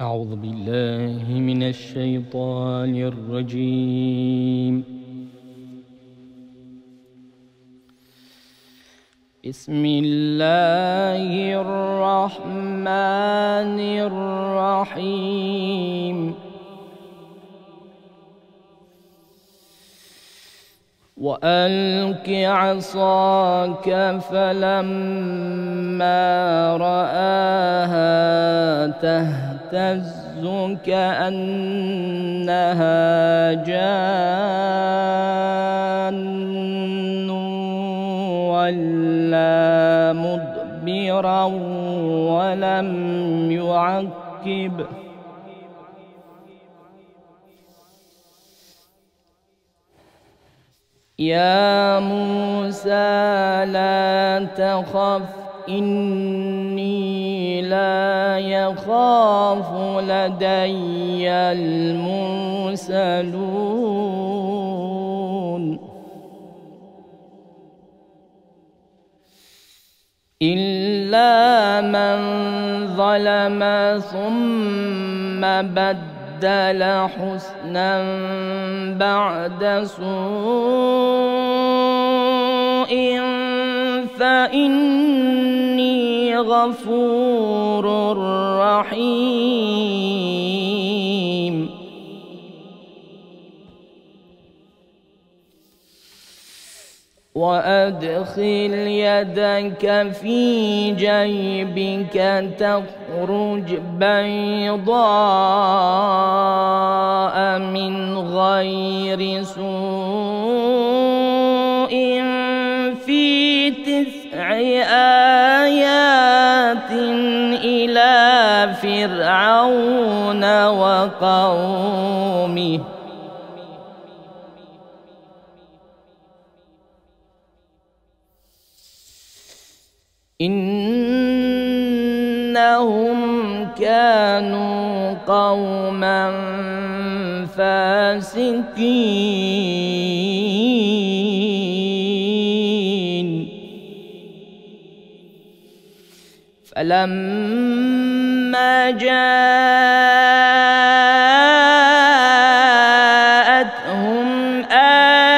أعوذ بالله من الشيطان الرجيم. بسم الله الرحمن الرحيم. وألق عصاك فلما رآها تهتز كأنها جان ولا مدبرا ولم يعقب. يا موسى لا تخف إني لا يخاف لدي المرسلون. إلا من ظلم ثم بدل حسنا بعد سوء فإني غفور رحيم. وأدخل يدك في جيبك تخرج بيضاء. فرعون وقومه. إنهم كانوا قوما فاسقين. جاءتهم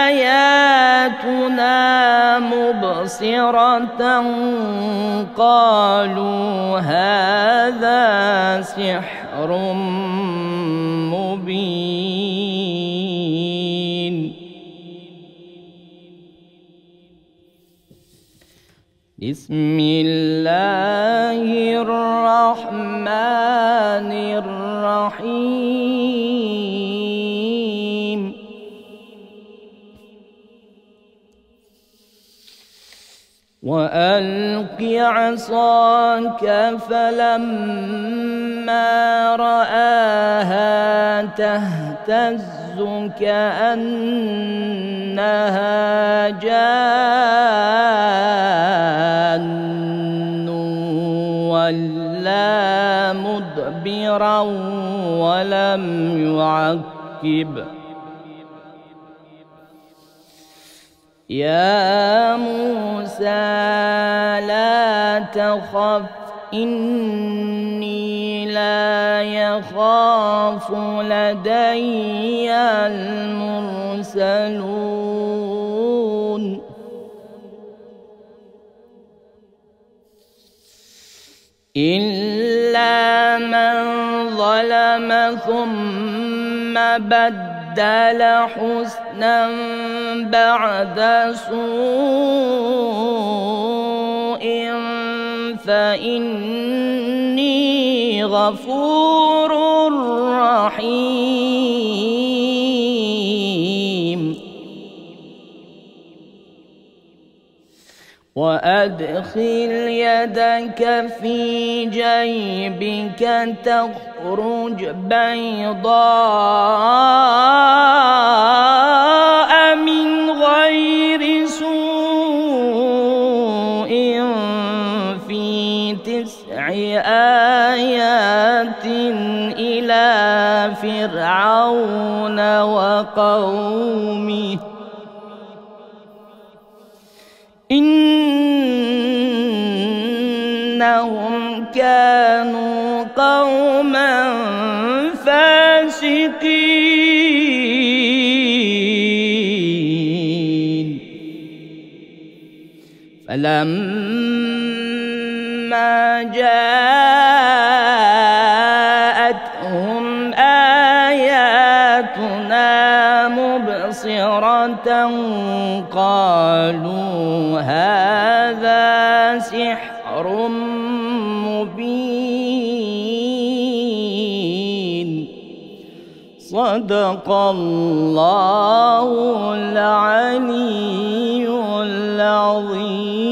آياتنا مبصرة قالوا هذا سحر مبين. بسم الله وألق عصاك فلما رآها تهتز كأنها جان ولا مدبرا ولم يعقب يا موسى لا تخف إني لا يخاف لدي المرسلون. إلا من ظلم ثم بدل حسنا بعد سوء فإني غفور رحيم. وأدخل يدك في جيبك تخرج بيضاء من غير سوء في تسع آيات إلى فرعون وقومه. إن إنهم كانوا قوما فاسقين. فلما جاءتهم آياتنا مبصرة قالوا هذا سحر مبين. صدق الله العلي العظيم.